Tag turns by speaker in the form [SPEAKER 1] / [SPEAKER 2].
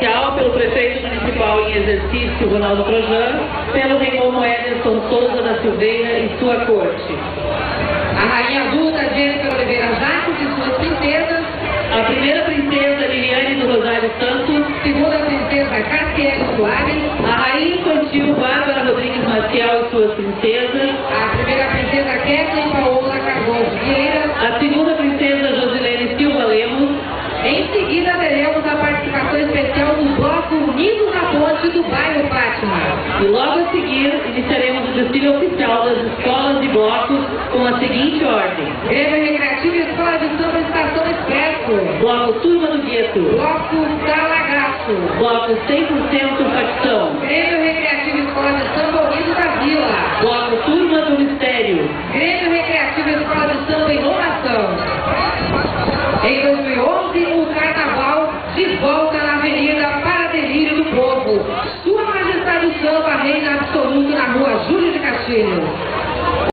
[SPEAKER 1] pelo prefeito municipal em exercício, Ronaldo Projan, pelo Raimundo Ederson Souza da Silveira e sua corte.
[SPEAKER 2] A rainha adulta Jennifer Oliveira Jacques e suas princesas,
[SPEAKER 1] A primeira princesa Liliane do Rosário Santos,
[SPEAKER 2] segunda princesa Cassiele Soares,
[SPEAKER 1] a rainha infantil Bárbara Rodrigues Maciel e suas princesas,
[SPEAKER 2] a primeira princesa Kathleen Bairro Fátima.
[SPEAKER 1] e logo a seguir iniciaremos o desfile oficial das escolas e blocos com a seguinte ordem.
[SPEAKER 2] Grêmio Recreativo e Escola de Samba Estação Expresso.
[SPEAKER 1] Bloco Turma do Gueto,
[SPEAKER 2] Bloco Salagaço.
[SPEAKER 1] bloco 100% Facção,
[SPEAKER 2] Grêmio Recreativo e Escola de Samba Unidos da Vila.
[SPEAKER 1] bloco Turma do Mistério,
[SPEAKER 2] Grêmio Recreativo e Escola de Samba Inovação. Em 2011, Júlio de Castilhos.